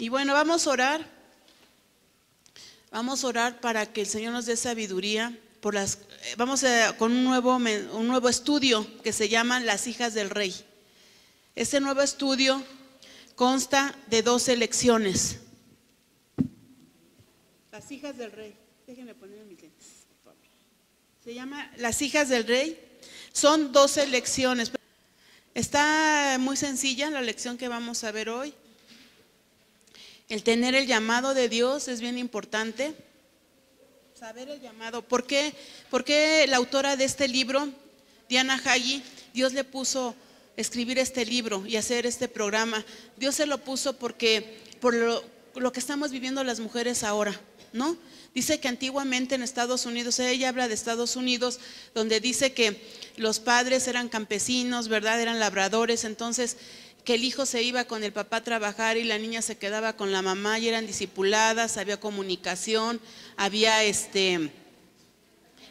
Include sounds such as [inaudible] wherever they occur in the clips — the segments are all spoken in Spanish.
Y bueno, vamos a orar. Vamos a orar para que el Señor nos dé sabiduría. Por las, eh, vamos a, con un nuevo, un nuevo estudio que se llama Las hijas del rey. Este nuevo estudio consta de dos lecciones. Las hijas del rey. Déjenme poner mis lentes. Se llama Las hijas del rey. Son dos lecciones. Está muy sencilla la lección que vamos a ver hoy. El tener el llamado de Dios es bien importante. Saber el llamado. ¿Por qué, ¿Por qué la autora de este libro, Diana Hagi, Dios le puso escribir este libro y hacer este programa? Dios se lo puso porque por lo, lo que estamos viviendo las mujeres ahora, ¿no? Dice que antiguamente en Estados Unidos, ella habla de Estados Unidos, donde dice que los padres eran campesinos, ¿verdad? Eran labradores, entonces que el hijo se iba con el papá a trabajar y la niña se quedaba con la mamá y eran discipuladas, había comunicación, había este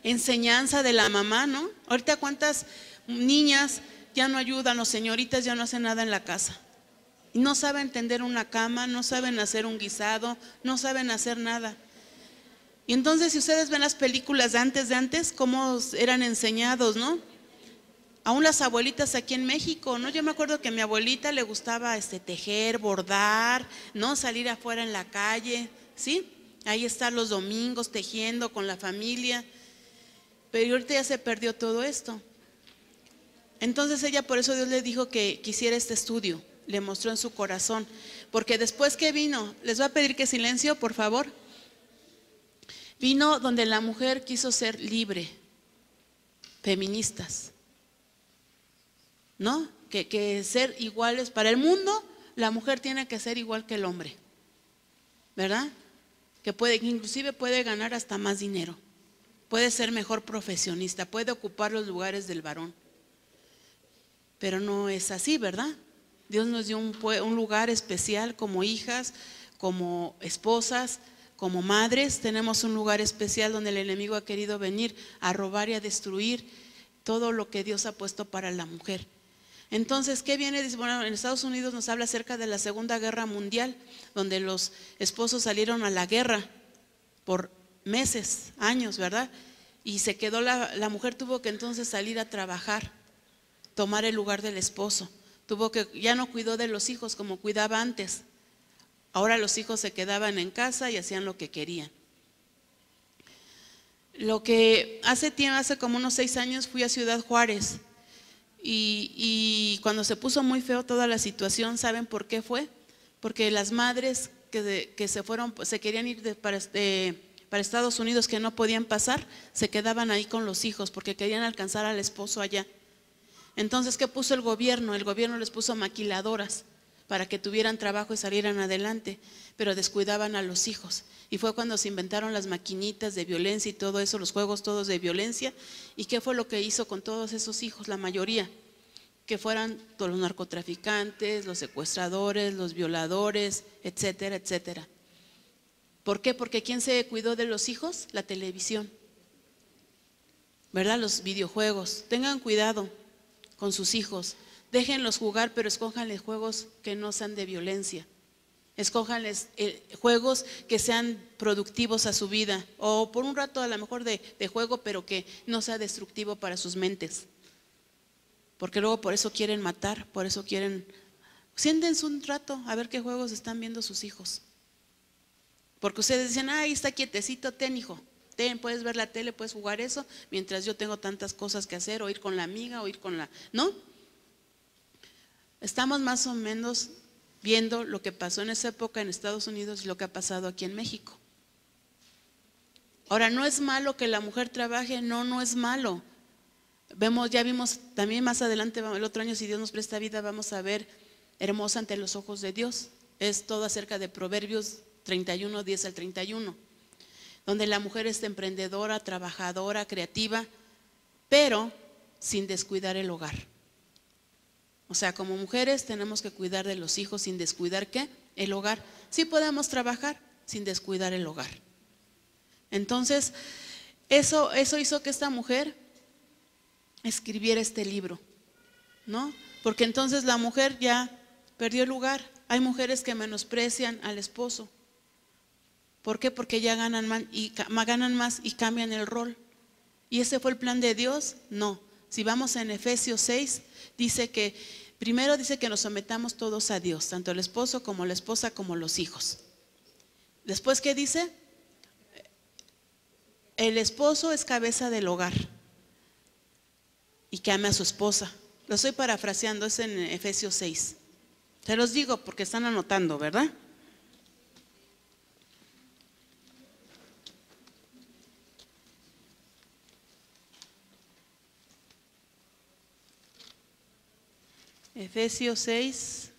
enseñanza de la mamá, ¿no? Ahorita cuántas niñas ya no ayudan, los señoritas ya no hacen nada en la casa. No saben tender una cama, no saben hacer un guisado, no saben hacer nada. Y entonces si ustedes ven las películas de antes de antes, cómo eran enseñados, ¿no? Aún las abuelitas aquí en México, ¿no? Yo me acuerdo que mi abuelita le gustaba este tejer, bordar, ¿no? Salir afuera en la calle, ¿sí? Ahí estar los domingos tejiendo con la familia. Pero ahorita ya se perdió todo esto. Entonces ella por eso Dios le dijo que quisiera este estudio, le mostró en su corazón, porque después que vino, les voy a pedir que silencio, por favor. Vino donde la mujer quiso ser libre, feministas. ¿No? Que, ser iguales para el mundo, la mujer tiene que ser igual que el hombre, ¿verdad? Que puede, inclusive puede ganar hasta más dinero, puede ser mejor profesionista, puede ocupar los lugares del varón. Pero no es así, ¿verdad? Dios nos dio un, un lugar especial como hijas, como esposas, como madres. Tenemos un lugar especial donde el enemigo ha querido venir a robar y a destruir todo lo que Dios ha puesto para la mujer. Entonces, ¿qué viene? Dice, bueno, en Estados Unidos nos habla acerca de la Segunda Guerra Mundial, donde los esposos salieron a la guerra por meses, años, ¿verdad? Y se quedó la, la mujer tuvo que entonces salir a trabajar, tomar el lugar del esposo. Tuvo que, ya no cuidó de los hijos como cuidaba antes. Ahora los hijos se quedaban en casa y hacían lo que querían. Lo que hace tiempo, hace como unos seis años, fui a Ciudad Juárez y, cuando se puso muy feo toda la situación, ¿saben por qué fue? Porque las madres que, se fueron, pues, se querían ir para, para Estados Unidos, que no podían pasar, se quedaban ahí con los hijos porque querían alcanzar al esposo allá. Entonces, ¿qué puso el gobierno? El gobierno les puso maquiladoras para que tuvieran trabajo y salieran adelante, pero descuidaban a los hijos. Y fue cuando se inventaron las maquinitas de violencia y todo eso, los juegos todos de violencia. ¿Y qué fue lo que hizo con todos esos hijos? La mayoría, que fueran todos los narcotraficantes, los secuestradores, los violadores, etcétera, etcétera. ¿Por qué? Porque ¿quién se cuidó de los hijos? La televisión. ¿Verdad? Los videojuegos. Tengan cuidado con sus hijos. Déjenlos jugar, pero escójanles juegos que no sean de violencia. Escójanles eh, juegos que sean productivos a su vida. O por un rato a lo mejor de, juego, pero que no sea destructivo para sus mentes. Porque luego por eso quieren matar, por eso quieren... Siéntense un rato a ver qué juegos están viendo sus hijos. Porque ustedes dicen, ahí está quietecito, ten hijo, ten, puedes ver la tele, puedes jugar eso, mientras yo tengo tantas cosas que hacer, o ir con la amiga, o ir con la... ¿No? Estamos más o menos viendo lo que pasó en esa época en Estados Unidos y lo que ha pasado aquí en México. Ahora, no es malo que la mujer trabaje, no, no es malo. Vemos, ya vimos también más adelante, el otro año, si Dios nos presta vida, vamos a ver hermosa ante los ojos de Dios. Es todo acerca de Proverbios 31, 10 al 31, donde la mujer es emprendedora, trabajadora, creativa, pero sin descuidar el hogar. O sea, como mujeres tenemos que cuidar de los hijos sin descuidar qué? El hogar. Sí podemos trabajar sin descuidar el hogar. Entonces, eso, eso hizo que esta mujer escribiera este libro, ¿no? Porque entonces la mujer ya perdió el lugar, hay mujeres que menosprecian al esposo. ¿Por qué? Porque ya ganan más y, ganan más y cambian el rol. ¿Y ese fue el plan de Dios? No. Si vamos en Efesios 6, dice que primero dice que nos sometamos todos a Dios, tanto el esposo como la esposa como los hijos. Después, ¿qué dice? El esposo es cabeza del hogar y que ame a su esposa. Lo estoy parafraseando, es en Efesios 6. Se los digo porque están anotando, ¿verdad? Efesios 6.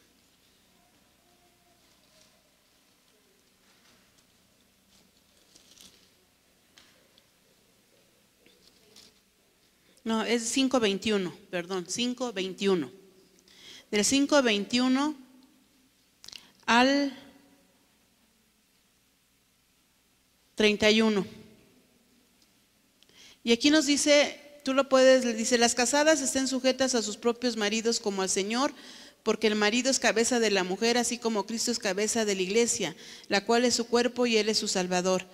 No, es 5.21, perdón, 5.21. Del 5.21 al 31. Y aquí nos dice, tú lo puedes, dice, las casadas estén sujetas a sus propios maridos como al Señor, porque el marido es cabeza de la mujer, así como Cristo es cabeza de la iglesia, la cual es su cuerpo y Él es su Salvador.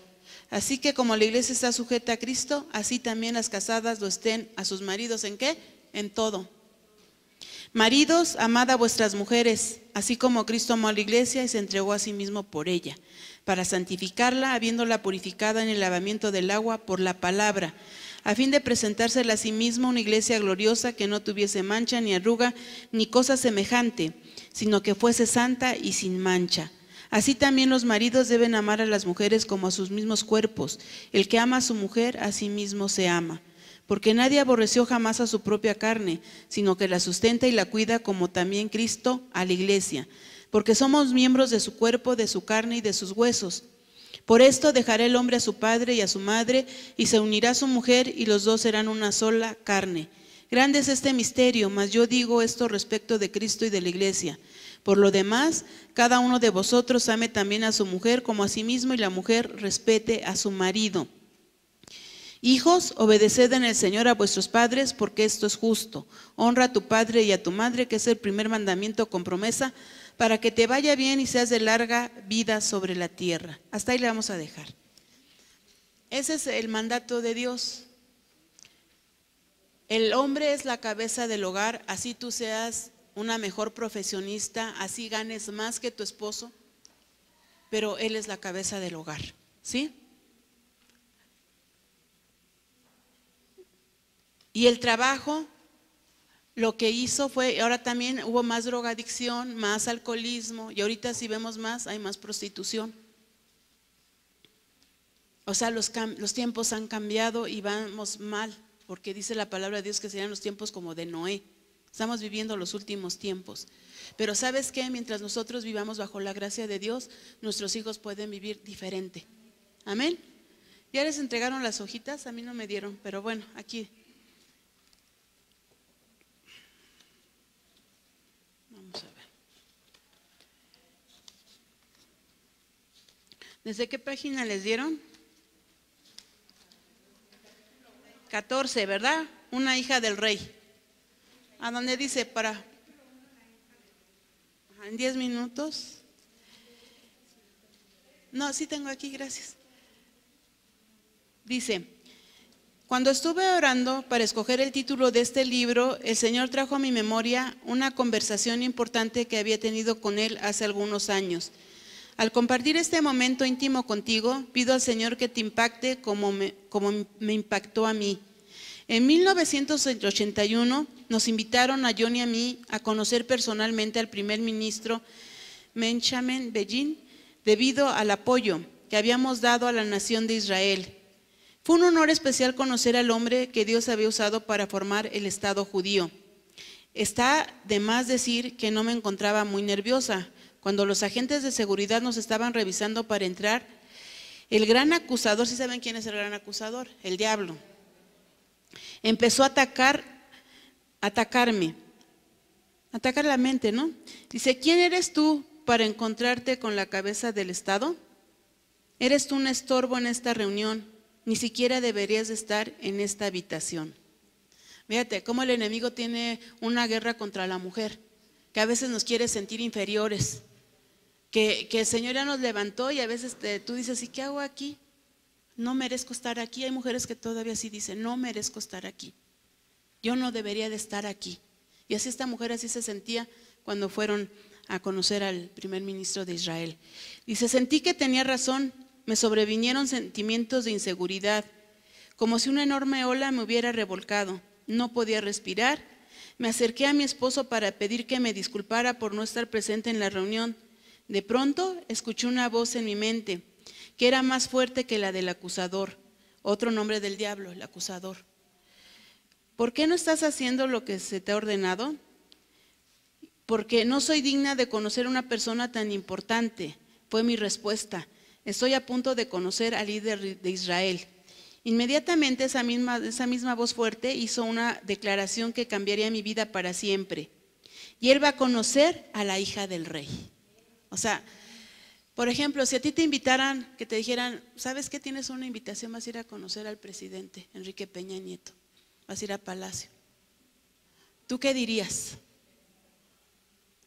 Así que como la iglesia está sujeta a Cristo, así también las casadas lo estén a sus maridos. ¿En qué? En todo. Maridos, amad a vuestras mujeres, así como Cristo amó a la iglesia y se entregó a sí mismo por ella, para santificarla, habiéndola purificada en el lavamiento del agua por la palabra, a fin de presentársela a sí mismo una iglesia gloriosa que no tuviese mancha ni arruga ni cosa semejante, sino que fuese santa y sin mancha. Así también los maridos deben amar a las mujeres como a sus mismos cuerpos. El que ama a su mujer, a sí mismo se ama. Porque nadie aborreció jamás a su propia carne, sino que la sustenta y la cuida como también Cristo a la iglesia. Porque somos miembros de su cuerpo, de su carne y de sus huesos. Por esto dejará el hombre a su padre y a su madre, y se unirá a su mujer, y los dos serán una sola carne. Grande es este misterio, mas yo digo esto respecto de Cristo y de la iglesia. Por lo demás, cada uno de vosotros ame también a su mujer como a sí mismo y la mujer respete a su marido. Hijos, obedeced en el Señor a vuestros padres porque esto es justo. Honra a tu padre y a tu madre, que es el primer mandamiento con promesa, para que te vaya bien y seas de larga vida sobre la tierra. Hasta ahí le vamos a dejar. Ese es el mandato de Dios. El hombre es la cabeza del hogar, así tú seas una mejor profesionista, así ganes más que tu esposo, pero él es la cabeza del hogar, ¿sí? Y el trabajo, lo que hizo fue, ahora también hubo más drogadicción, más alcoholismo, y ahorita si vemos más, hay más prostitución. O sea, los, tiempos han cambiado y vamos mal, porque dice la palabra de Dios que serían los tiempos como de Noé. Estamos viviendo los últimos tiempos. Pero sabes qué, mientras nosotros vivamos bajo la gracia de Dios, nuestros hijos pueden vivir diferente. Amén. ¿Ya les entregaron las hojitas? A mí no me dieron, pero bueno, aquí. Vamos a ver. ¿Desde qué página les dieron? 14, ¿verdad? Una hija del rey. ¿A dónde dice para? En 10 minutos. No, sí tengo aquí, gracias. Dice, cuando estuve orando para escoger el título de este libro, el Señor trajo a mi memoria una conversación importante que había tenido con Él hace algunos años. Al compartir este momento íntimo contigo, pido al Señor que te impacte como me, impactó a mí. En 1981 nos invitaron a John y a mí a conocer personalmente al primer ministro Benjamin Begin debido al apoyo que habíamos dado a la nación de Israel. Fue un honor especial conocer al hombre que Dios había usado para formar el Estado judío. Está de más decir que no me encontraba muy nerviosa. Cuando los agentes de seguridad nos estaban revisando para entrar, el gran acusador, ¿sí saben quién es el gran acusador? El diablo empezó a atacar, atacarme, atacar la mente, ¿no? Dice, ¿quién eres tú para encontrarte con la cabeza del Estado? Eres tú un estorbo en esta reunión, ni siquiera deberías estar en esta habitación. Fíjate cómo el enemigo tiene una guerra contra la mujer, que a veces nos quiere sentir inferiores, que, el Señor ya nos levantó y a veces tú dices, ¿y qué hago aquí? No merezco estar aquí. Hay mujeres que todavía sí dicen, no merezco estar aquí. Yo no debería de estar aquí. Y así esta mujer así se sentía cuando fueron a conocer al primer ministro de Israel. Dice, sentí que tenía razón, me sobrevinieron sentimientos de inseguridad, como si una enorme ola me hubiera revolcado. No podía respirar. Me acerqué a mi esposo para pedir que me disculpara por no estar presente en la reunión. De pronto escuché una voz en mi mente que era más fuerte que la del acusador, otro nombre del diablo, el acusador. ¿Por qué no estás haciendo lo que se te ha ordenado? Porque no soy digna de conocer a una persona tan importante, fue mi respuesta. Estoy a punto de conocer al líder de Israel. Inmediatamente esa misma, esa misma voz fuerte hizo una declaración que cambiaría mi vida para siempre. Y él va a conocer a la hija del rey. O sea, por ejemplo, si a ti te invitaran, que te dijeran, ¿sabes qué? Tienes una invitación, vas a ir a conocer al presidente, Enrique Peña Nieto, vas a ir a Palacio. ¿Tú qué dirías?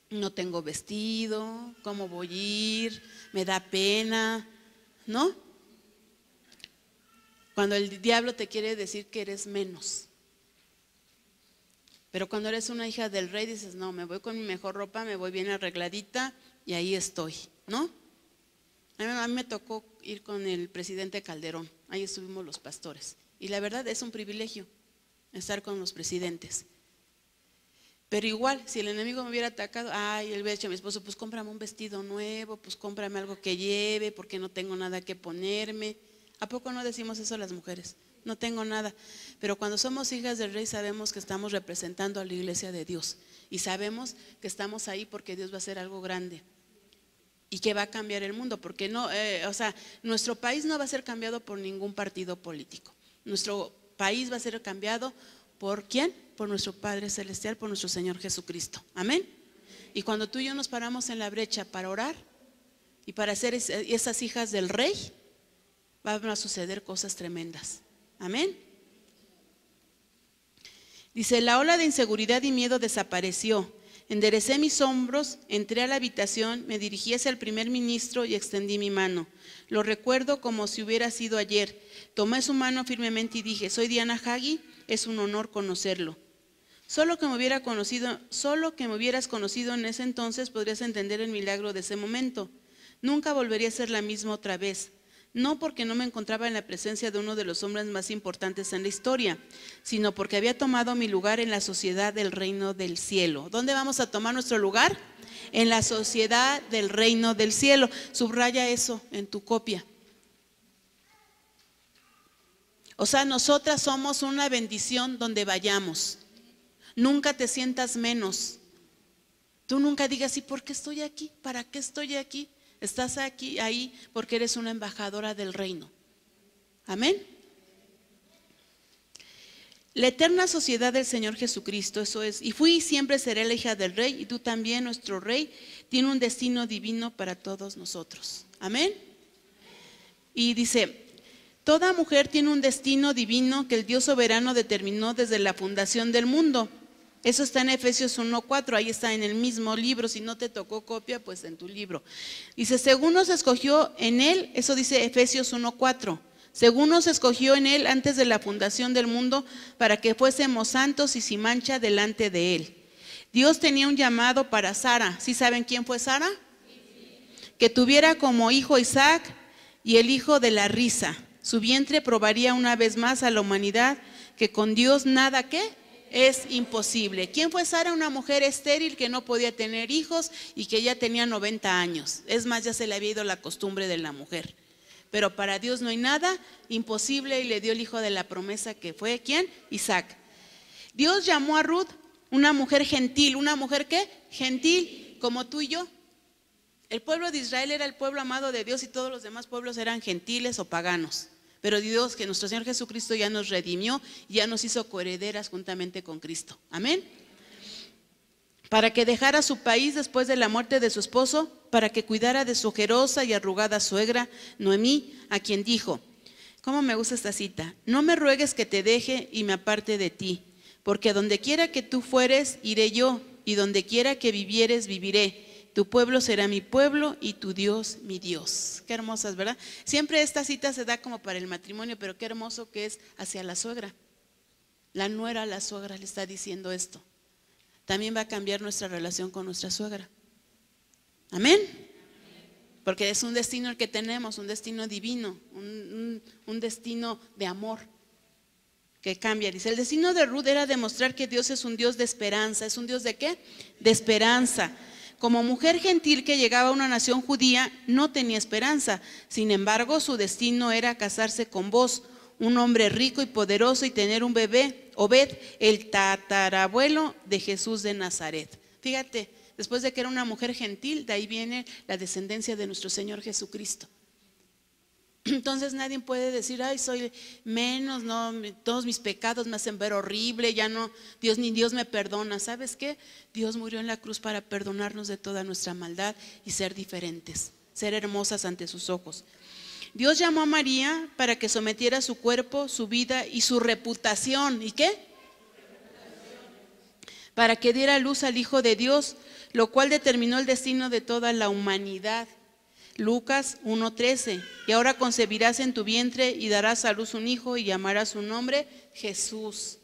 No tengo vestido, ¿cómo voy a ir? Me da pena, ¿no? Cuando el diablo te quiere decir que eres menos. Pero cuando eres una hija del rey dices, no, me voy con mi mejor ropa, me voy bien arregladita y ahí estoy, ¿no? A mí, me tocó ir con el presidente Calderón, ahí estuvimos los pastores. Y la verdad es un privilegio estar con los presidentes. Pero igual, si el enemigo me hubiera atacado, ay, él hubiera mi esposo, pues cómprame un vestido nuevo, pues cómprame algo que lleve, porque no tengo nada que ponerme. ¿A poco no decimos eso las mujeres? No tengo nada. Pero cuando somos hijas del rey sabemos que estamos representando a la iglesia de Dios. Y sabemos que estamos ahí porque Dios va a hacer algo grande y que va a cambiar el mundo, porque no, eh, o sea, nuestro país no va a ser cambiado por ningún partido político. Nuestro país va a ser cambiado por quién? Por nuestro Padre Celestial, por nuestro Señor Jesucristo. Amén. Y cuando tú y yo nos paramos en la brecha para orar y para ser esas hijas del rey, van a suceder cosas tremendas. Amén. Dice, la ola de inseguridad y miedo desapareció Enderecé mis hombros, entré a la habitación, me dirigí hacia el primer ministro y extendí mi mano. Lo recuerdo como si hubiera sido ayer. Tomé su mano firmemente y dije, soy Diana Hagi, es un honor conocerlo. Solo que me hubiera conocido, solo que me hubieras conocido en ese entonces podrías entender el milagro de ese momento. Nunca volvería a ser la misma otra vez no porque no me encontraba en la presencia de uno de los hombres más importantes en la historia, sino porque había tomado mi lugar en la sociedad del reino del cielo. ¿Dónde vamos a tomar nuestro lugar? En la sociedad del reino del cielo. Subraya eso en tu copia. O sea, nosotras somos una bendición donde vayamos. Nunca te sientas menos. Tú nunca digas, ¿y por qué estoy aquí? ¿Para qué estoy aquí? Estás aquí, ahí, porque eres una embajadora del reino. Amén. La eterna sociedad del Señor Jesucristo, eso es. Y fui y siempre seré la hija del rey, y tú también, nuestro rey, tiene un destino divino para todos nosotros. Amén. Y dice, toda mujer tiene un destino divino que el Dios soberano determinó desde la fundación del mundo. Eso está en Efesios 1.4, ahí está en el mismo libro, si no te tocó copia, pues en tu libro. Dice, según nos escogió en él, eso dice Efesios 1.4, según nos escogió en él antes de la fundación del mundo para que fuésemos santos y sin mancha delante de él. Dios tenía un llamado para Sara. ¿Sí saben quién fue Sara? Que tuviera como hijo Isaac y el hijo de la risa. Su vientre probaría una vez más a la humanidad que con Dios nada que es imposible. ¿Quién fue Sara? Una mujer estéril que no podía tener hijos y que ya tenía 90 años. Es más, ya se le había ido la costumbre de la mujer. Pero para Dios no hay nada imposible y le dio el hijo de la promesa que fue, ¿quién? Isaac. Dios llamó a Ruth una mujer gentil. ¿Una mujer qué? Gentil, como tú y yo. El pueblo de Israel era el pueblo amado de Dios y todos los demás pueblos eran gentiles o paganos. Pero Dios, que nuestro Señor Jesucristo ya nos redimió, ya nos hizo coherederas juntamente con Cristo. Amén. Para que dejara su país después de la muerte de su esposo, para que cuidara de su ojerosa y arrugada suegra, Noemí, a quien dijo, ¿cómo me gusta esta cita? No me ruegues que te deje y me aparte de ti, porque donde quiera que tú fueres, iré yo, y donde quiera que vivieres, viviré Tu pueblo será mi pueblo y tu Dios mi Dios. Qué hermosas, ¿verdad? Siempre esta cita se da como para el matrimonio, pero qué hermoso que es hacia la suegra. La nuera a la suegra le está diciendo esto. También va a cambiar nuestra relación con nuestra suegra. Amén. Porque es un destino el que tenemos, un destino divino, un, un destino de amor que cambia. Dice, el destino de Ruth era demostrar que Dios es un Dios de esperanza. ¿Es un Dios de qué? De esperanza. Como mujer gentil que llegaba a una nación judía, no tenía esperanza. Sin embargo, su destino era casarse con vos, un hombre rico y poderoso, y tener un bebé, Obed, el tatarabuelo de Jesús de Nazaret. Fíjate, después de que era una mujer gentil, de ahí viene la descendencia de nuestro Señor Jesucristo. Entonces nadie puede decir, ay, soy menos, no, todos mis pecados me hacen ver horrible, ya no, Dios ni Dios me perdona. ¿Sabes qué? Dios murió en la cruz para perdonarnos de toda nuestra maldad y ser diferentes, ser hermosas ante sus ojos. Dios llamó a María para que sometiera su cuerpo, su vida y su reputación. ¿Y qué? Para que diera luz al Hijo de Dios, lo cual determinó el destino de toda la humanidad. Lucas 1:13. Y ahora concebirás en tu vientre y darás a luz un hijo y llamarás su nombre Jesús.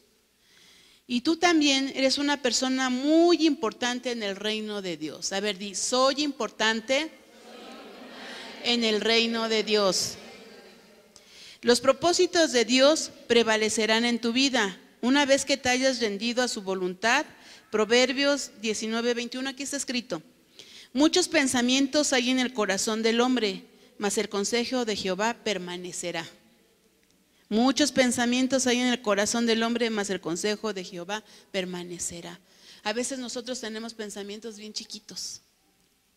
Y tú también eres una persona muy importante en el reino de Dios. A ver, di, soy importante en el reino de Dios. Los propósitos de Dios prevalecerán en tu vida una vez que te hayas rendido a su voluntad. Proverbios 19:21, aquí está escrito. Muchos pensamientos hay en el corazón del hombre, mas el consejo de Jehová permanecerá. Muchos pensamientos hay en el corazón del hombre, mas el consejo de Jehová permanecerá. A veces nosotros tenemos pensamientos bien chiquitos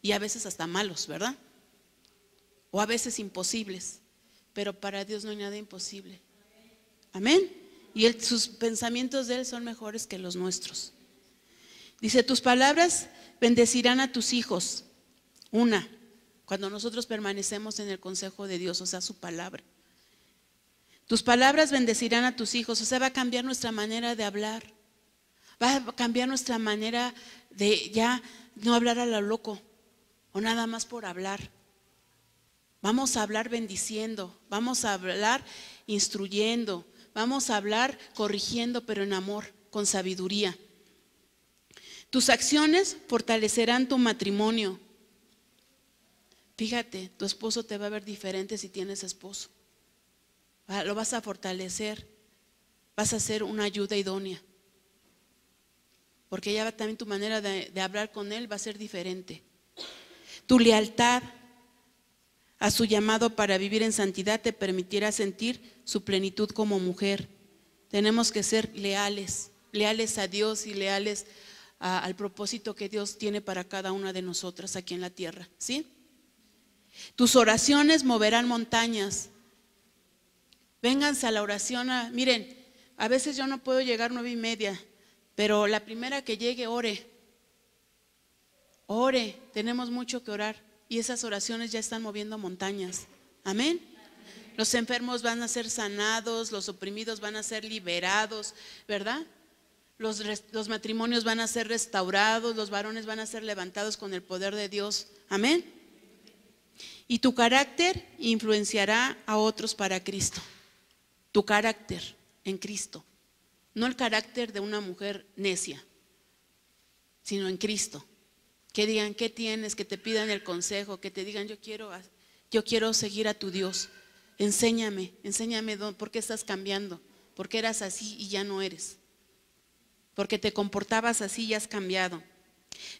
y a veces hasta malos, ¿verdad? O a veces imposibles, pero para Dios no hay nada imposible. Amén. Y sus pensamientos de Él son mejores que los nuestros. Dice, tus palabras bendecirán a tus hijos. Una, cuando nosotros permanecemos en el consejo de Dios, o sea, su palabra. Tus palabras bendecirán a tus hijos, o sea, va a cambiar nuestra manera de hablar. Va a cambiar nuestra manera de ya no hablar a lo loco o nada más por hablar. Vamos a hablar bendiciendo, vamos a hablar instruyendo, vamos a hablar corrigiendo, pero en amor, con sabiduría. Tus acciones fortalecerán tu matrimonio. Fíjate, tu esposo te va a ver diferente si tienes esposo. Lo vas a fortalecer. Vas a ser una ayuda idónea. Porque ya también tu manera de, de hablar con él va a ser diferente. Tu lealtad a su llamado para vivir en santidad te permitirá sentir su plenitud como mujer. Tenemos que ser leales, leales a Dios y leales al propósito que Dios tiene para cada una de nosotras aquí en la tierra. ¿Sí? Tus oraciones moverán montañas. Vénganse a la oración. miren, a veces yo no puedo llegar nueve y media, pero la primera que llegue, ore. Ore, tenemos mucho que orar. Y esas oraciones ya están moviendo montañas. Amén. Los enfermos van a ser sanados, los oprimidos van a ser liberados, ¿verdad? Los, matrimonios van a ser restaurados, los varones van a ser levantados con el poder de Dios. Amén. Y tu carácter influenciará a otros para Cristo. Tu carácter en Cristo. No el carácter de una mujer necia, sino en Cristo. Que digan, ¿qué tienes? Que te pidan el consejo, que te digan, yo quiero, yo quiero seguir a tu Dios. Enséñame, enséñame por qué estás cambiando, por qué eras así y ya no eres porque te comportabas así y has cambiado.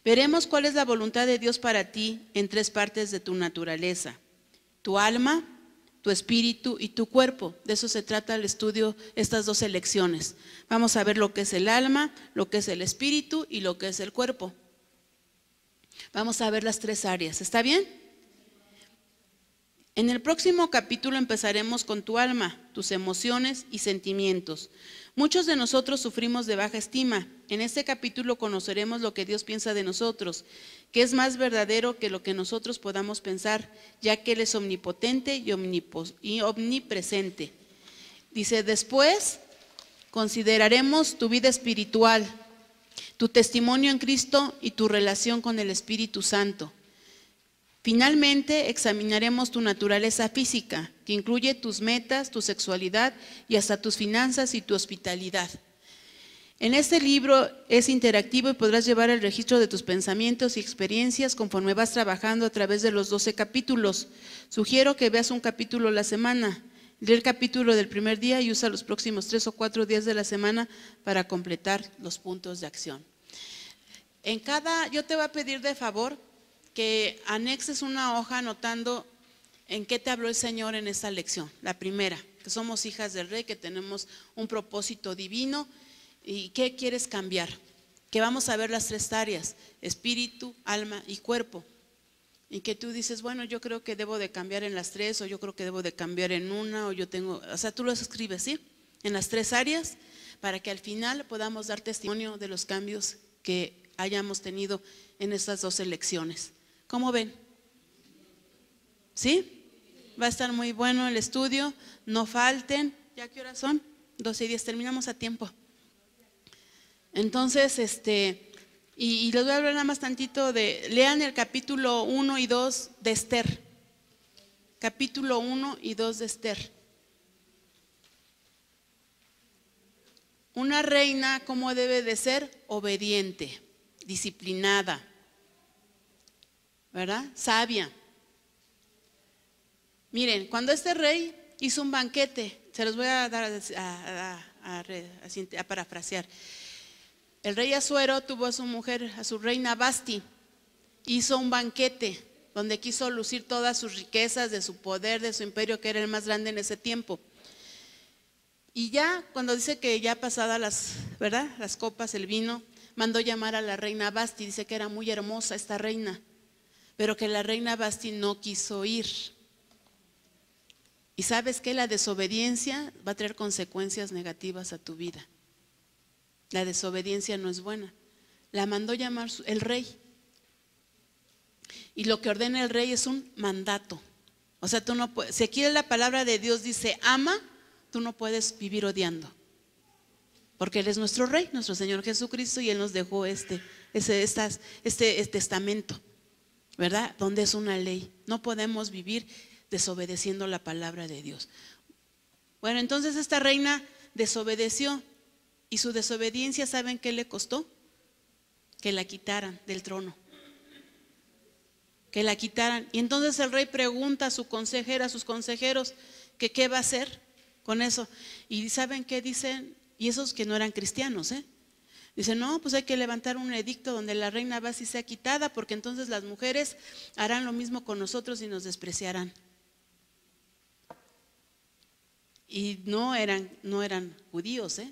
Veremos cuál es la voluntad de Dios para ti en tres partes de tu naturaleza. Tu alma, tu espíritu y tu cuerpo. De eso se trata el estudio, estas dos elecciones. Vamos a ver lo que es el alma, lo que es el espíritu y lo que es el cuerpo. Vamos a ver las tres áreas. ¿Está bien? En el próximo capítulo empezaremos con tu alma, tus emociones y sentimientos. Muchos de nosotros sufrimos de baja estima. En este capítulo conoceremos lo que Dios piensa de nosotros, que es más verdadero que lo que nosotros podamos pensar, ya que Él es omnipotente y, omnipresente. Dice, después consideraremos tu vida espiritual. tu testimonio en Cristo y tu relación con el Espíritu Santo. Finalmente, examinaremos tu naturaleza física, que incluye tus metas, tu sexualidad y hasta tus finanzas y tu hospitalidad. En este libro es interactivo y podrás llevar el registro de tus pensamientos y experiencias conforme vas trabajando a través de los 12 capítulos. Sugiero que veas un capítulo a la semana. Lee el capítulo del primer día y usa los próximos tres o cuatro días de la semana para completar los puntos de acción. En cada, yo te voy a pedir de favor que anexes una hoja anotando en qué te habló el Señor en esta lección. La primera, que somos hijas del Rey, que tenemos un propósito divino y qué quieres cambiar. Que vamos a ver las tres áreas, espíritu, alma y cuerpo. Y que tú dices, bueno, yo creo que debo de cambiar en las tres, o yo creo que debo de cambiar en una, o yo tengo, o sea, tú lo escribes, ¿sí? En las tres áreas, para que al final podamos dar testimonio de los cambios que hayamos tenido en estas dos elecciones. ¿Cómo ven? ¿Sí? Va a estar muy bueno el estudio. No falten. ¿Ya qué horas son? 12 y 10. Terminamos a tiempo. Entonces, este, y, les voy a hablar nada más tantito de, lean el capítulo 1 y 2 de Esther. Capítulo 1 y 2 de Esther. Una reina, ¿cómo debe de ser? Obediente, disciplinada, ¿verdad? Sabia. Miren, cuando este rey hizo un banquete, se los voy a dar a, parafrasear. El rey Azuero tuvo a su mujer, a su reina Basti, hizo un banquete donde quiso lucir todas sus riquezas, de su poder, de su imperio, que era el más grande en ese tiempo. Y ya cuando dice que ya pasadas las, ¿verdad? Las copas, el vino, mandó llamar a la reina Basti, dice que era muy hermosa esta reina pero que la reina Basti no quiso ir. Y sabes que la desobediencia va a traer consecuencias negativas a tu vida. La desobediencia no es buena. La mandó llamar el rey. Y lo que ordena el rey es un mandato. O sea, tú no puedes, si aquí la palabra de Dios dice ama, tú no puedes vivir odiando. Porque Él es nuestro rey, nuestro Señor Jesucristo, y Él nos dejó este, este, este testamento. ¿Verdad? Donde es una ley. No podemos vivir desobedeciendo la palabra de Dios. Bueno, entonces esta reina desobedeció y su desobediencia, ¿saben qué le costó? Que la quitaran del trono. Que la quitaran. Y entonces el rey pregunta a su consejera, a sus consejeros, que qué va a hacer con eso. Y ¿saben qué dicen? Y esos que no eran cristianos, ¿eh? Dice, no, pues hay que levantar un edicto donde la reina Basti sea quitada, porque entonces las mujeres harán lo mismo con nosotros y nos despreciarán. Y no eran, no eran judíos, ¿eh?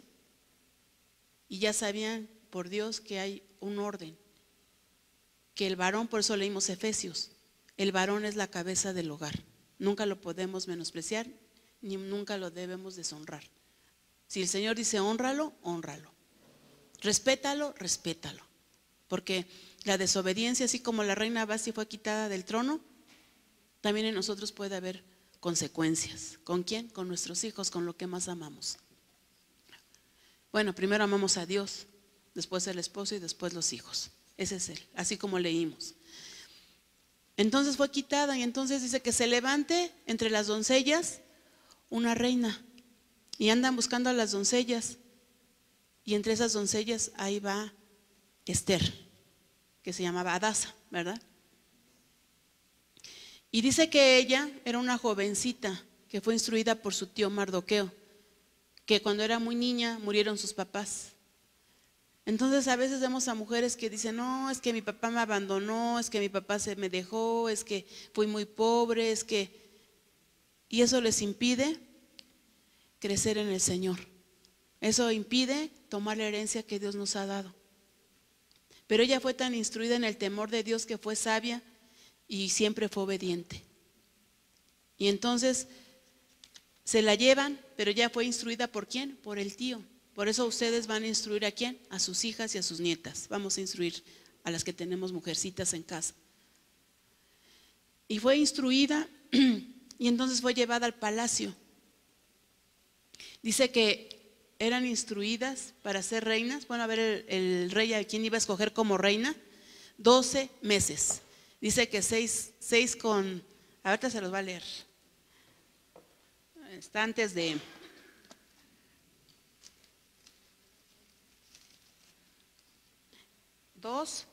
Y ya sabían por Dios que hay un orden. Que el varón, por eso leímos Efesios, el varón es la cabeza del hogar. Nunca lo podemos menospreciar, ni nunca lo debemos deshonrar. Si el Señor dice honralo, honralo. Respétalo, respétalo. Porque la desobediencia, así como la reina Basti fue quitada del trono, también en nosotros puede haber consecuencias. ¿Con quién? Con nuestros hijos, con lo que más amamos. Bueno, primero amamos a Dios, después el esposo y después los hijos. Ese es él, así como leímos. Entonces fue quitada y entonces dice que se levante entre las doncellas una reina. Y andan buscando a las doncellas. Y entre esas doncellas ahí va Esther, que se llamaba Adasa, ¿verdad? Y dice que ella era una jovencita que fue instruida por su tío Mardoqueo, que cuando era muy niña murieron sus papás. Entonces a veces vemos a mujeres que dicen, no, es que mi papá me abandonó, es que mi papá se me dejó, es que fui muy pobre, es que... Y eso les impide crecer en el Señor. Eso impide tomar la herencia que Dios nos ha dado. Pero ella fue tan instruida en el temor de Dios que fue sabia y siempre fue obediente. Y entonces se la llevan, pero ya fue instruida por quién? Por el tío. Por eso ustedes van a instruir a quién? A sus hijas y a sus nietas. Vamos a instruir a las que tenemos mujercitas en casa. Y fue instruida [clears throat] y entonces fue llevada al palacio. Dice que eran instruidas para ser reinas. Bueno, a ver el, rey a quién iba a escoger como reina. 12 meses. Dice que seis, seis con... Ahorita se los va a leer. Está antes de... Dos,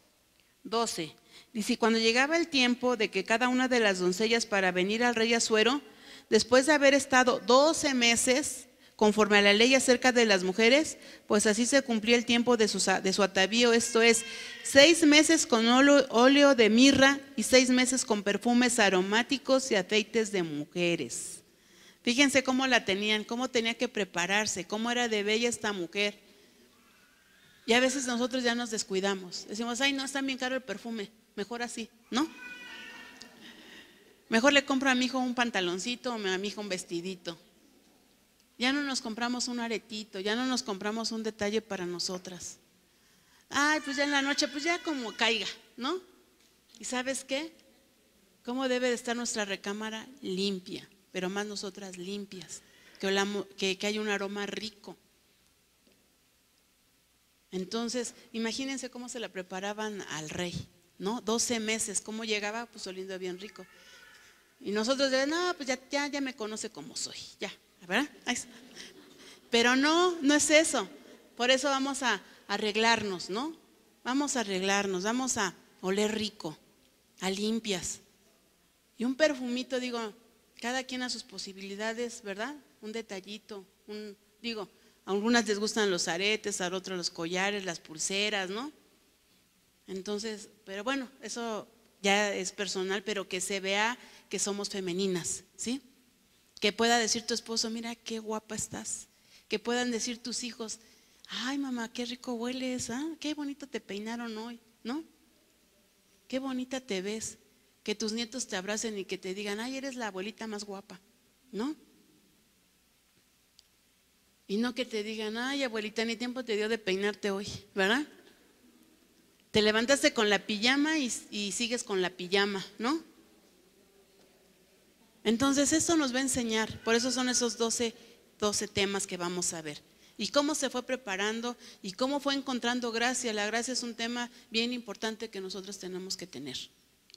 doce. Dice, cuando llegaba el tiempo de que cada una de las doncellas para venir al rey Azuero, después de haber estado doce meses conforme a la ley acerca de las mujeres, pues así se cumplía el tiempo de su, de su atavío, esto es, seis meses con óleo de mirra y seis meses con perfumes aromáticos y aceites de mujeres. Fíjense cómo la tenían, cómo tenía que prepararse, cómo era de bella esta mujer. Y a veces nosotros ya nos descuidamos. Decimos, ay, no, está bien caro el perfume, mejor así, ¿no? Mejor le compro a mi hijo un pantaloncito o a mi hijo un vestidito. Ya no nos compramos un aretito, ya no nos compramos un detalle para nosotras. Ay, pues ya en la noche, pues ya como caiga, ¿no? ¿Y sabes qué? ¿Cómo debe de estar nuestra recámara? Limpia, pero más nosotras limpias, que, que, que hay un aroma rico. Entonces, imagínense cómo se la preparaban al rey, ¿no? 12 meses, cómo llegaba, pues oliendo bien rico. Y nosotros, no, pues ya, ya, ya me conoce como soy, ya, ¿verdad? Pero no, no es eso. Por eso vamos a arreglarnos, ¿no? Vamos a arreglarnos, vamos a oler rico, a limpias. Y un perfumito, digo, cada quien a sus posibilidades, ¿verdad? Un detallito, un, digo, a algunas les gustan los aretes, a otros los collares, las pulseras, ¿no? Entonces, pero bueno, eso ya es personal, pero que se vea que somos femeninas, ¿sí? Que pueda decir tu esposo, mira qué guapa estás. Que puedan decir tus hijos, ay mamá, qué rico hueles, ¿ah? qué bonito te peinaron hoy, ¿no? Qué bonita te ves. Que tus nietos te abracen y que te digan, ay, eres la abuelita más guapa, ¿no? Y no que te digan, ay, abuelita, ni tiempo te dio de peinarte hoy, ¿verdad? Te levantaste con la pijama y, y sigues con la pijama, ¿no? Entonces, eso nos va a enseñar. Por eso son esos 12, 12 temas que vamos a ver. Y cómo se fue preparando y cómo fue encontrando gracia. La gracia es un tema bien importante que nosotros tenemos que tener.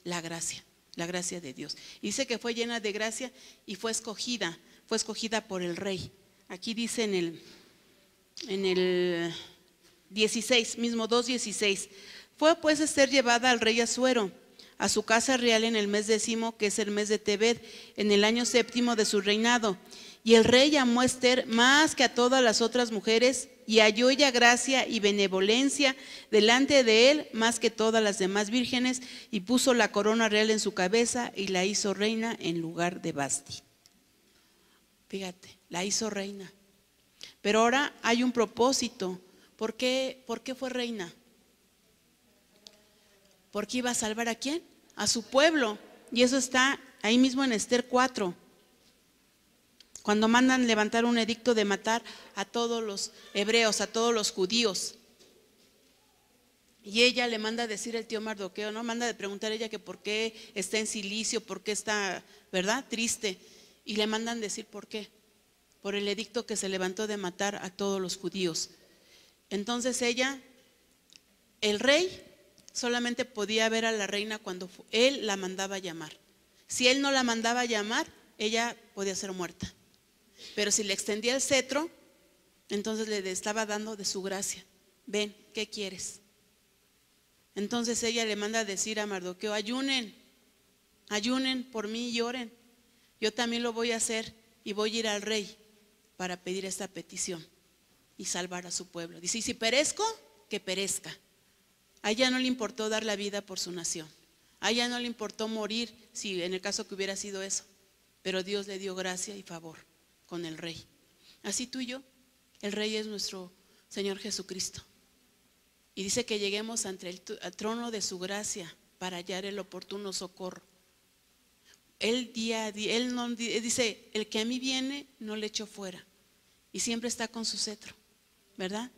La gracia, la gracia de Dios. dice que fue llena de gracia y fue escogida, fue escogida por el rey. Aquí dice en el, en el 16, mismo 2.16, fue pues ser llevada al rey Azuero a su casa real en el mes décimo, que es el mes de Tebet, en el año séptimo de su reinado. Y el rey llamó a Esther más que a todas las otras mujeres y halló ella gracia y benevolencia delante de él más que todas las demás vírgenes y puso la corona real en su cabeza y la hizo reina en lugar de Basti. Fíjate, la hizo reina. Pero ahora hay un propósito. ¿Por qué, ¿Por qué fue reina? Porque iba a salvar a quién? A su pueblo. Y eso está ahí mismo en Esther 4. Cuando mandan levantar un edicto de matar a todos los hebreos, a todos los judíos. Y ella le manda a decir el tío Mardoqueo, ¿no? Manda de preguntar a ella que por qué está en silicio, por qué está, ¿verdad? Triste. Y le mandan decir por qué por el edicto que se levantó de matar a todos los judíos. Entonces ella, el rey, solamente podía ver a la reina cuando él la mandaba llamar. Si él no la mandaba llamar, ella podía ser muerta. Pero si le extendía el cetro, entonces le estaba dando de su gracia. Ven, ¿qué quieres? Entonces ella le manda a decir a Mardoqueo, ayunen, ayunen por mí y oren. Yo también lo voy a hacer y voy a ir al rey para pedir esta petición y salvar a su pueblo. Dice, y si perezco, que perezca. A ella no le importó dar la vida por su nación. A ella no le importó morir, si en el caso que hubiera sido eso. Pero Dios le dio gracia y favor con el rey. Así tú y yo, el rey es nuestro Señor Jesucristo. Y dice que lleguemos ante el trono de su gracia para hallar el oportuno socorro. Él día él no, dice, el que a mí viene, no le echo fuera. Y siempre está con su cetro, ¿verdad?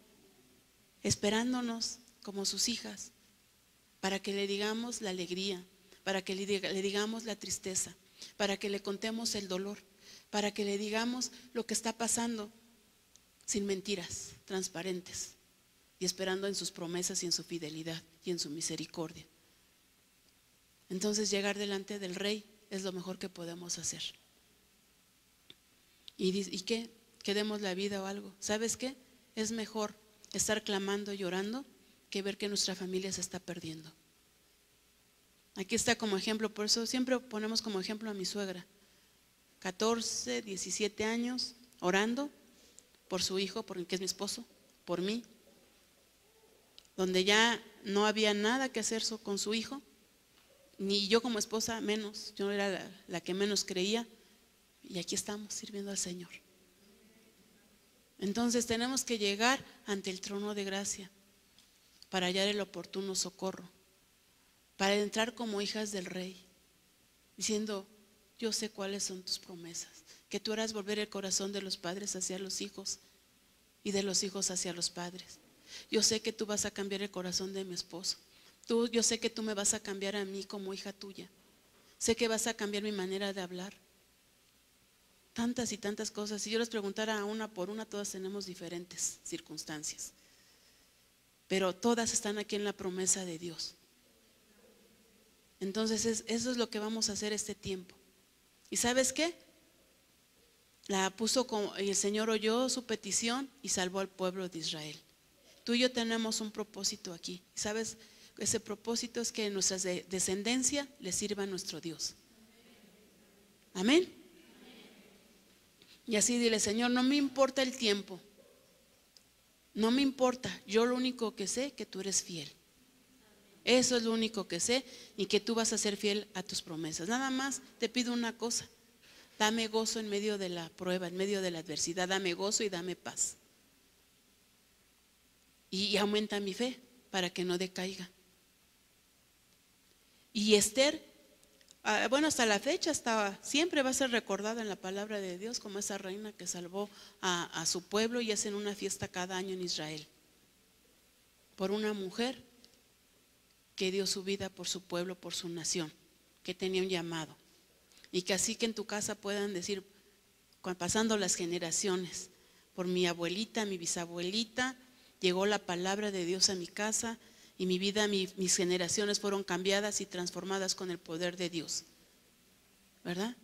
Esperándonos como sus hijas, para que le digamos la alegría, para que le, digamos la tristeza, para que le contemos el dolor, para que le digamos lo que está pasando. sin mentiras, transparentes y esperando en sus promesas y en su fidelidad y en su misericordia. Entonces llegar delante del rey es lo mejor que podemos hacer. ¿Y, y qué? Que demos la vida o algo. ¿Sabes qué? Es mejor estar clamando y llorando que ver que nuestra familia se está perdiendo. Aquí está como ejemplo, por eso siempre ponemos como ejemplo a mi suegra. 14, 17 años, orando por su hijo, por el que es mi esposo, por mí, donde ya no había nada que hacer con su hijo, ni yo como esposa menos, yo era la, que menos creía, y aquí estamos sirviendo al Señor. Entonces tenemos que llegar ante el trono de gracia para hallar el oportuno socorro, para entrar como hijas del Rey, diciendo, yo sé cuáles son tus promesas, que tú harás volver el corazón de los padres hacia los hijos y de los hijos hacia los padres. Yo sé que tú vas a cambiar el corazón de mi esposo. Tú, yo sé que tú me vas a cambiar a mí como hija tuya. Sé que vas a cambiar mi manera de hablar. Tantas y tantas cosas. Si yo les preguntara una por una, todas tenemos diferentes circunstancias. Pero todas están aquí en la promesa de Dios. Entonces eso es lo que vamos a hacer este tiempo. ¿Y sabes qué? La puso como, y el Señor oyó su petición y salvó al pueblo de Israel. Tú y yo tenemos un propósito aquí. ¿Sabes? Ese propósito es que nuestra descendencia le sirva a nuestro Dios. Amén. Y así dile, Señor, no me importa el tiempo. No me importa. Yo lo único que sé que tú eres fiel. Eso es lo único que sé y que tú vas a ser fiel a tus promesas. Nada más te pido una cosa. Dame gozo en medio de la prueba, en medio de la adversidad. Dame gozo y dame paz. Y, aumenta mi fe para que no decaiga. Y Esther, bueno, hasta la fecha estaba, siempre va a ser recordada en la palabra de Dios como esa reina que salvó a, a su pueblo y hacen una fiesta cada año en Israel. Por una mujer que dio su vida por su pueblo, por su nación, que tenía un llamado. Y que así que en tu casa puedan decir, pasando las generaciones, por mi abuelita, mi bisabuelita, llegó la palabra de Dios a mi casa y mi vida, mis generaciones fueron cambiadas y transformadas con el poder de Dios. ¿Verdad?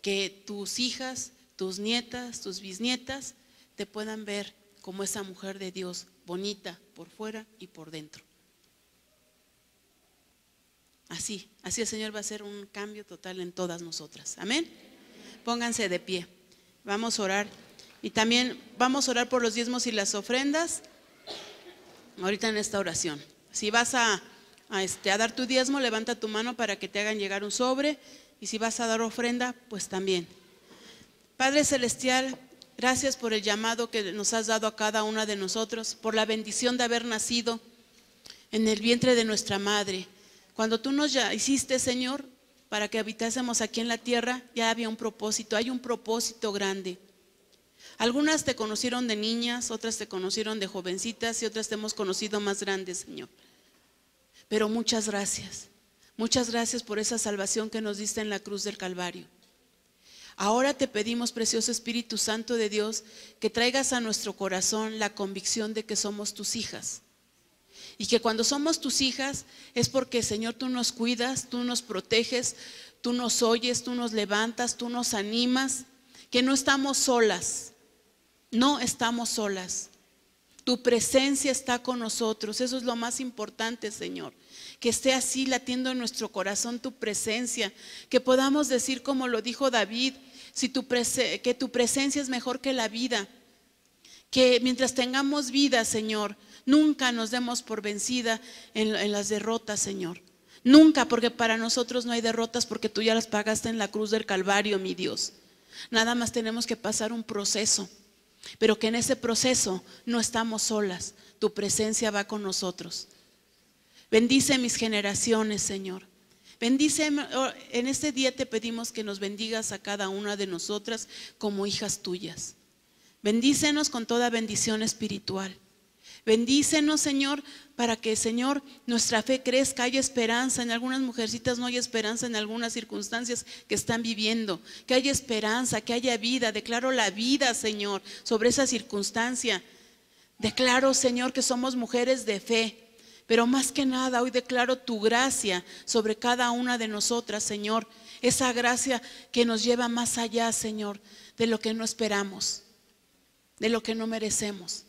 Que tus hijas, tus nietas, tus bisnietas te puedan ver como esa mujer de Dios, bonita por fuera y por dentro. Así, así el Señor va a hacer un cambio total en todas nosotras. Amén. Pónganse de pie. Vamos a orar. Y también vamos a orar por los diezmos y las ofrendas. Ahorita en esta oración. Si vas a, este, a dar tu diezmo, levanta tu mano para que te hagan llegar un sobre. Y si vas a dar ofrenda, pues también. Padre Celestial, gracias por el llamado que nos has dado a cada una de nosotros, por la bendición de haber nacido en el vientre de nuestra madre. Cuando tú nos ya hiciste, Señor, para que habitásemos aquí en la tierra, ya había un propósito, hay un propósito grande. Algunas te conocieron de niñas, otras te conocieron de jovencitas y otras te hemos conocido más grandes, Señor. Pero muchas gracias. Muchas gracias por esa salvación que nos diste en la cruz del Calvario. Ahora te pedimos, precioso Espíritu Santo de Dios, que traigas a nuestro corazón la convicción de que somos tus hijas y que cuando somos tus hijas es porque, Señor, tú nos cuidas, tú nos proteges, tú nos oyes, tú nos levantas, tú nos animas, que no estamos solas, no estamos solas. Tu presencia está con nosotros, eso es lo más importante, Señor. Que esté así latiendo en nuestro corazón tu presencia, que podamos decir como lo dijo David, si tu que tu presencia es mejor que la vida, que mientras tengamos vida, Señor, Nunca nos demos por vencida en, las derrotas, Señor. Nunca, porque para nosotros no hay derrotas porque tú ya las pagaste en la cruz del Calvario, mi Dios. Nada más tenemos que pasar un proceso, pero que en ese proceso no estamos solas. Tu presencia va con nosotros. Bendice mis generaciones, Señor. Bendice, en este día te pedimos que nos bendigas a cada una de nosotras como hijas tuyas. Bendícenos con toda bendición espiritual. Bendícenos, Señor, para que, Señor, nuestra fe crezca, haya esperanza. En algunas mujercitas no hay esperanza en algunas circunstancias que están viviendo. Que haya esperanza, que haya vida. Declaro la vida, Señor, sobre esa circunstancia. Declaro, Señor, que somos mujeres de fe. Pero más que nada, hoy declaro tu gracia sobre cada una de nosotras, Señor. Esa gracia que nos lleva más allá, Señor, de lo que no esperamos, de lo que no merecemos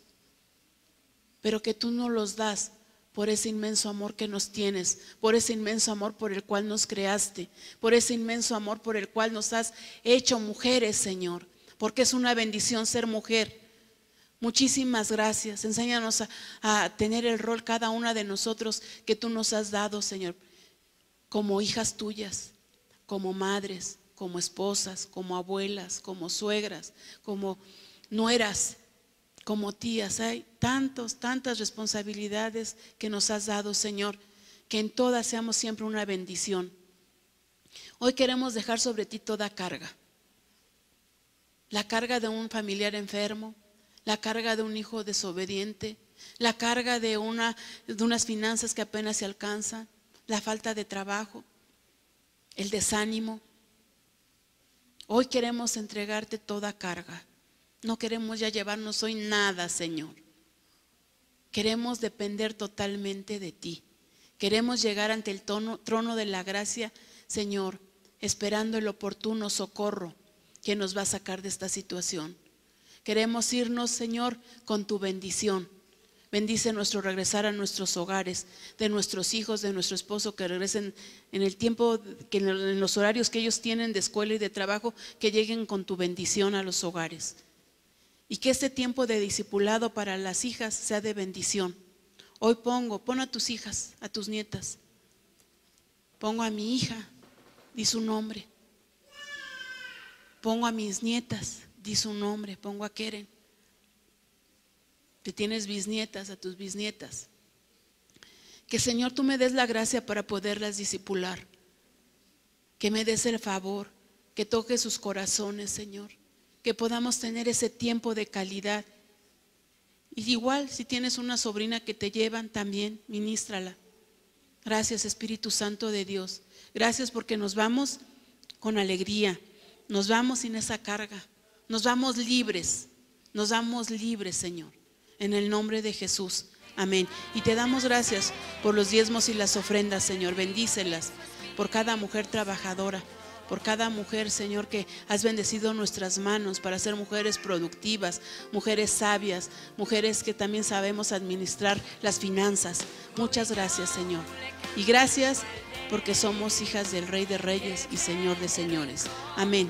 pero que tú no los das por ese inmenso amor que nos tienes, por ese inmenso amor por el cual nos creaste, por ese inmenso amor por el cual nos has hecho mujeres, Señor, porque es una bendición ser mujer. Muchísimas gracias. Enséñanos a, a, tener el rol cada una de nosotros que tú nos has dado, Señor, como hijas tuyas, como madres, como esposas, como abuelas, como suegras, como nueras, como tías. Hay tantos, tantas responsabilidades que nos has dado, Señor, que en todas seamos siempre una bendición. Hoy queremos dejar sobre ti toda carga. La carga de un familiar enfermo, la carga de un hijo desobediente, la carga de, una, de unas finanzas que apenas se alcanzan, la falta de trabajo, el desánimo. Hoy queremos entregarte toda carga. No queremos ya llevarnos hoy nada, Señor. Queremos depender totalmente de ti. Queremos llegar ante el trono de la gracia, Señor, esperando el oportuno socorro que nos va a sacar de esta situación. Queremos irnos, Señor, con tu bendición. Bendice nuestro regresar a nuestros hogares, de nuestros hijos, de nuestro esposo, que regresen en el tiempo, en los horarios que ellos tienen de escuela y de trabajo, que lleguen con tu bendición a los hogares y que este tiempo de discipulado para las hijas sea de bendición. Hoy pongo, pon a tus hijas, a tus nietas. Pongo a mi hija, di su nombre. Pongo a mis nietas, di su nombre. Pongo a Keren. Que tienes bisnietas, a tus bisnietas. Que Señor tú me des la gracia para poderlas disipular. Que me des el favor, que toque sus corazones, Señor que podamos tener ese tiempo de calidad. Y igual, si tienes una sobrina que te llevan, también ministrala. Gracias, Espíritu Santo de Dios. Gracias porque nos vamos con alegría, nos vamos sin esa carga, nos vamos libres, nos vamos libres, Señor, en el nombre de Jesús. Amén. Y te damos gracias por los diezmos y las ofrendas, Señor. Bendícelas por cada mujer trabajadora por cada mujer, Señor, que has bendecido nuestras manos para ser mujeres productivas, mujeres sabias, mujeres que también sabemos administrar las finanzas. Muchas gracias, Señor. Y gracias porque somos hijas del Rey de Reyes y Señor de Señores. Amén.